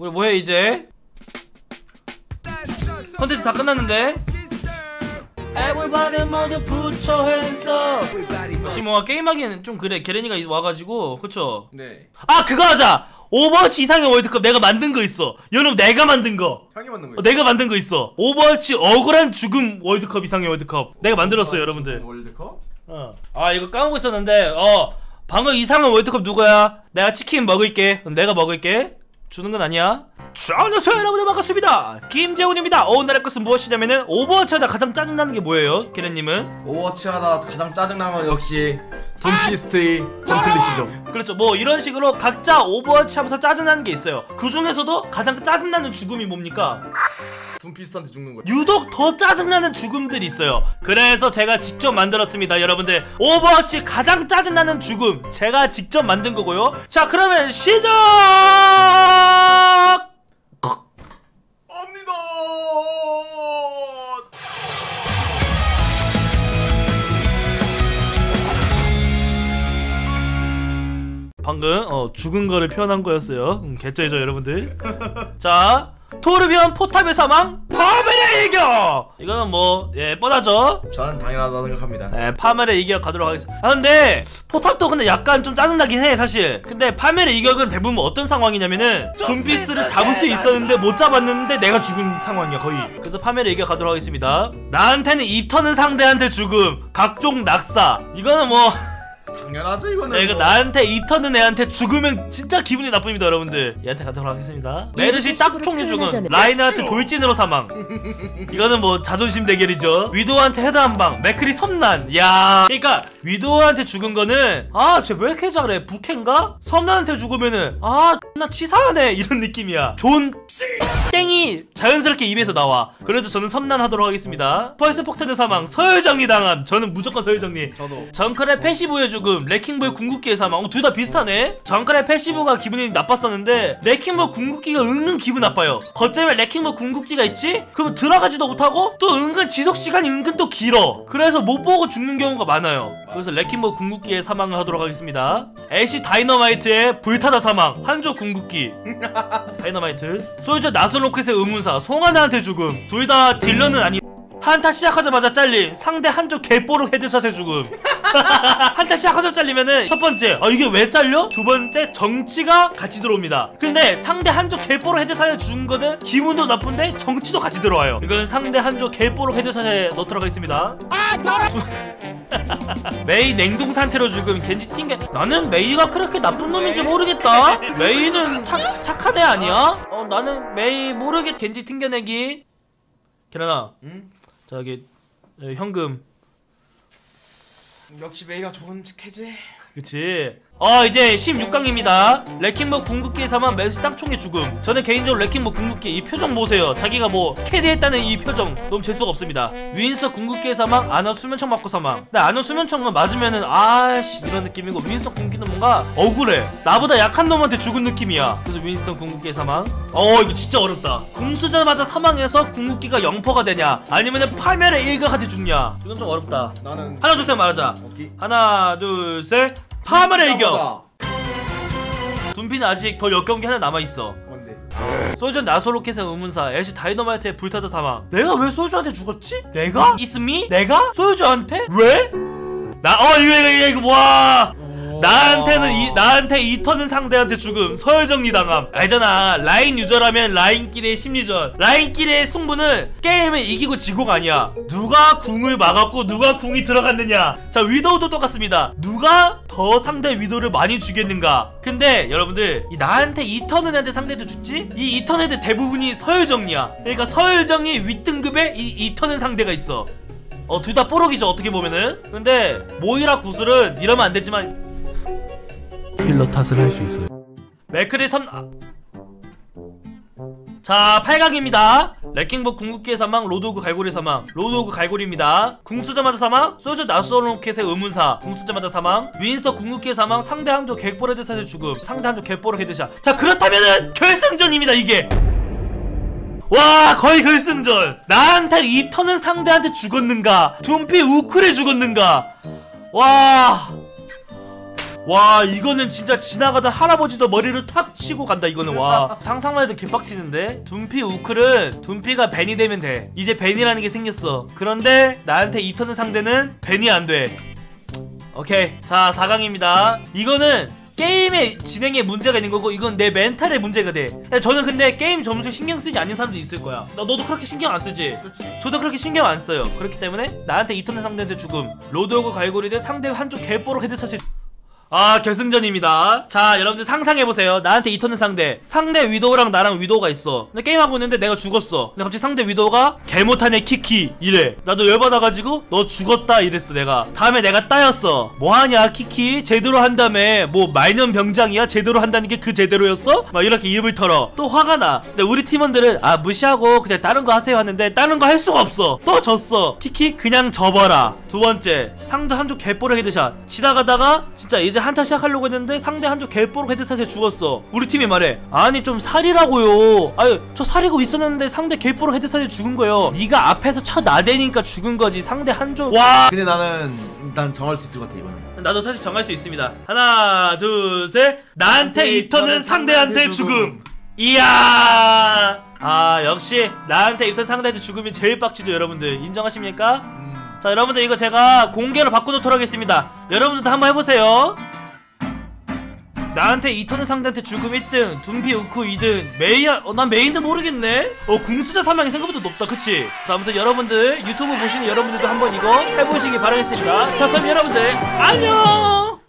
우리 뭐해 이제? 컨텐츠 다 끝났는데? 역시 뭔가 게임하기에는 좀 그래 계란이가 와가지고 그쵸? 네. 아 그거 하자! 오버워치 이상형 월드컵 내가 만든 거 있어 여러분 내가 만든 거 형이 만든 어, 거예요. 내가 만든 거 있어 오버워치 억울한 죽음 월드컵 이상형 월드컵 내가 만들었어요 여러분들 월드컵? 어. 아 이거 까먹고 있었는데 어 방금 이상형 월드컵 누구야? 내가 치킨 먹을게 그럼 내가 먹을게 주는 건 아니야? 자 안녕하세요 여러분들 반갑습니다. 김재훈입니다. 어, 오늘의 것은 무엇이냐면은 오버워치 하다 가장 짜증나는 게 뭐예요 계란님은? 오버워치 하다 가장 짜증나면 역시 둠피스트의 컴플릿이죠. 그렇죠. 뭐 이런 식으로 각자 오버워치 하면서 짜증나는 게 있어요. 그 중에서도 가장 짜증나는 죽음이 뭡니까? 둠피스트한테 죽는 거예요. 유독 더 짜증나는 죽음들이 있어요. 그래서 제가 직접 만들었습니다 여러분들. 오버워치 가장 짜증나는 죽음 제가 직접 만든 거고요. 자 그러면 시작 방금 어, 죽은 거를 표현한 거였어요 음, 개쩌이죠 여러분들 자 토르비언 포탑의 사망 파멜의 이겨 이거는 뭐 예 뻔하죠 저는 당연하다 생각합니다. 예, 파멜의 이격 가도록 하겠습니다. 아 근데 포탑도 근데 약간 좀 짜증나긴 해 사실. 근데 파멜의 이격은 대부분 어떤 상황이냐면은 좀비스를 잡을 수 있었는데 못 잡았는데 내가 죽은 상황이야 거의. 그래서 파멜의 이격 가도록 하겠습니다. 나한테는 입 터는 상대한테 죽음, 각종 낙사. 이거는 뭐 당연하죠 이거는. 네, 이거 뭐. 나한테 입 터는 애한테 죽으면 진짜 기분이 나쁩니다 여러분들. 얘한테 가도록 하겠습니다. 메르시 딱총에 죽음, 라인한테 돌진으로 사망. 이거는 뭐 자존심 대결이죠. 위도우한테 헤드 한 방, 맥크리 섬난. 야, 그러니까 위도우한테 죽은 거는 아, 쟤 왜 이렇게 잘해? 부캔가? 섬난한테 죽으면은 아, 나 치사하네 이런 느낌이야. 존 땡이 자연스럽게 입에서 나와. 그래서 저는 섬난하도록 하겠습니다. 펄스 폭탄의 사망, 서열정리 당함. 저는 무조건 서열정리. 저도. 정크의 passive의 죽음, 레킹볼 궁극기의 사망. 어, 둘 다 비슷하네. 정크의 passive가 기분이 나빴었는데 레킹볼 궁극기가 은근 기분 나빠요. 거점에 레킹볼 궁극기가 있지? 그럼 들어가지도 못하고 또 은근 지속 시간이 은근 또 길어. 그래서 못 보고 죽는 경우가 많아요. 그래서 레킹볼 궁극기의 사망을 하도록 하겠습니다. 애쉬 다이너마이트의 불타다 사망, 한조 궁극기. 다이너마이트. 솔저 나선 로켓의 의문사, 송하나한테 죽음. 둘 다 딜러는 아니. 한타 시작하자마자 잘림 상대 한조 개뽀록 headshot에 죽음 한타 시작하자마자 잘리면은 첫 번째 아 이게 왜 잘려? 두 번째 정치가 같이 들어옵니다 근데 상대 한조 개뽀록 headshot에 죽은 거는 기분도 나쁜데 정치도 같이 들어와요 이거는 상대 한조 개뽀록 headshot에 넣도록 하겠습니다 메이 냉동 상태로 죽음. 겐지 튕겨내기 나는 메이가 그렇게 나쁜 놈인지 모르겠다. 메이는 착, 착한 애 아니야? 어 나는 메이 모르게 겐지 튕겨내기. 계란아. 응? 저기 어, 현금. 역시 메이가 좋은 캐지. 그치 어 이제 16강입니다. 레킹볼 궁극기에 사망 메르시 딱총의 죽음. 저는 개인적으로 레킹볼 궁극기 이 표정 보세요. 자기가 뭐 carry했다는 이 표정 너무 재수가 없습니다. 윈스턴 궁극기에 사망 아나 수면총 맞고 사망. 근데 아나 수면총은 맞으면은 아씨 이런 느낌이고 윈스턴 궁극기는 뭔가 억울해. 나보다 약한 놈한테 죽은 느낌이야. 그래서 윈스턴 궁극기에 사망 어 이거 진짜 어렵다. 궁 쓰자마자 사망해서 궁극기가 0%가 되냐? 아니면은 파멸의 일각한테 죽냐? 이건 좀 어렵다. 나는 하나 둘 셋 말하자. 오케이. 하나 둘셋 파멸의 이겨. 둠피는 아직 더 역겨운 게 하나 남아있어 뭔데? 솔전 나소로켓의 의문사 애쉬 다이너마이트의 불타다 사망 내가 왜 솔저한테 죽었지? 내가? 이스미? 내가? 솔저한테? 왜? 나, 어 이거 이거 이거, 와 나한테는 이 나한테 이 턴은 상대한테 죽음 서열정리 당함 알잖아 라인 유저라면 라인끼리의 심리전 라인끼리의 승부는 게임을 이기고 지고가 아니야 누가 궁을 막았고 누가 궁이 들어갔느냐 자 위도우도 똑같습니다 누가 더 상대 위도를 많이 주겠는가 근데 여러분들 이 나한테 이 턴은 애들 상대도 죽지 이이턴 애들 대부분이 서열정리야 그러니까 서열정리 윗등급에 이이 턴은 상대가 있어 어 둘 다 뽀록이죠 어떻게 보면은 근데 모이라 구슬은 이러면 안 되지만 healer 탓을 할 수 있어요. 맥크리 3 아. 자 8강입니다. 레킹볼 궁극기의 사망 로드호그 갈고리 사망. 로드호그 갈고리입니다. 궁 쓰자마자 사망 솔저 나선 로켓의 의문사. 궁 쓰자마자 사망. 윈스턴 궁극기의 사망 상대 한조 개뽀록 headshot의 죽음. 상대 한조 개뽀록 headshot 자 그렇다면은 결승전입니다 이게. 와 거의 결승전. 나한테 이 턴은 상대한테 죽었는가? 둠피 우쿨에 죽었는가? 와 와 이거는 진짜 지나가던 할아버지도 머리를 탁 치고 간다 이거는. 와. 상상만 해도 개빡치는데? 둔피 우클은 둔피가 벤이 되면 돼. 이제 벤이라는 게 생겼어. 그런데 나한테 입터는 상대는 벤이 안돼. 오케이. 자 4강입니다. 이거는 게임의 진행에 문제가 있는 거고 이건 내 멘탈에 문제가 돼. 저는 근데 게임 점수에 신경 쓰지 않는 사람도 있을 거야. 나 너도 그렇게 신경 안 쓰지? 그렇지. 저도 그렇게 신경 안 써요. 그렇기 때문에 나한테 입 터는 상대한테 죽음, 로드호그 갈고리 대 상대 한조 개뽀록 headshot이 아 결승전입니다. 자 여러분들 상상해 보세요. 나한테 입 터는 상대, 상대 위도우랑 나랑 위도우가 있어. 근데 게임 하고 있는데 내가 죽었어. 근데 갑자기 상대 위도우가 개 못하네 키키 이래. 나도 열받아가지고 너 죽었다 이랬어 내가. 다음에 내가 따였어. 뭐하냐 키키 제대로 한다며 뭐 말년 병장이야 제대로 한다는 게 그 제대로였어? 막 이렇게 입을 털어. 또 화가 나. 근데 우리 팀원들은 아 무시하고 그냥 다른 거 하세요 하는데 다른 거 할 수가 없어. 또 졌어. 키키 그냥 접어라. 두 번째 상대 한조 개뽀록 headshot. 지나가다가 진짜 이제 한타 시작하려고 했는데 상대 한쪽 개뽀로 헤드샷에 죽었어. 우리 팀이 말해. 아니 좀 살이라고요. 아유 저 살이고 있었는데 상대 개뽀로 헤드샷에 죽은 거예요. 네가 앞에서 쳐 나대니까 죽은 거지. 상대 한쪽 와 근데 나는 일단 정할 수 있을 것 같아 이거는. 나도 사실 정할 수 있습니다. 하나, 둘, 셋. 나한테 이터는 상대한테 죽음. 이야. 아 역시 나한테 이터 상대한테 죽음이 제일 빡치죠 여러분들 인정하십니까? 자 여러분들 이거 제가 공개로 바꿔놓도록 하겠습니다. 여러분들도 한번 해보세요. 나한테 이토는 상대한테 죽음 1등 둠피 우쿠 2등 메이야 어, 난 메인도 모르겠네? 어 궁수자 사망이 생각보다 높다. 그치? 자 아무튼 여러분들 유튜브 보시는 여러분들도 한번 이거 해보시기 바라겠습니다. 자 그럼 여러분들 안녕!